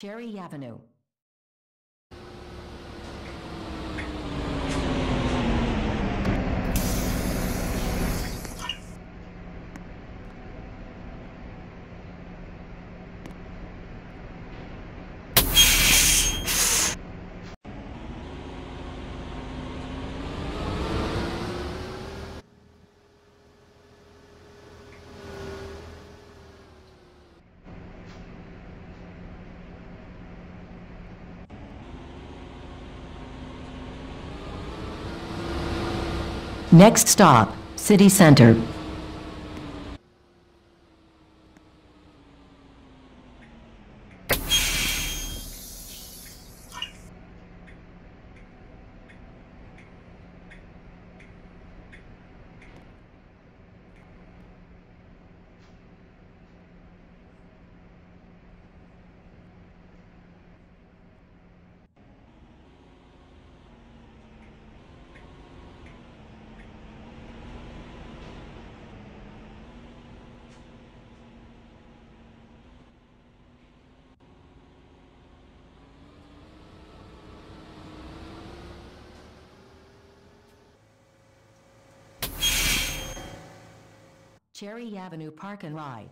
cherry avenue Next stop, City Center. Cherry Avenue Park and Ride.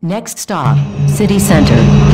Next stop, City Center.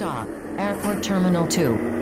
Stop, Airport Terminal 2.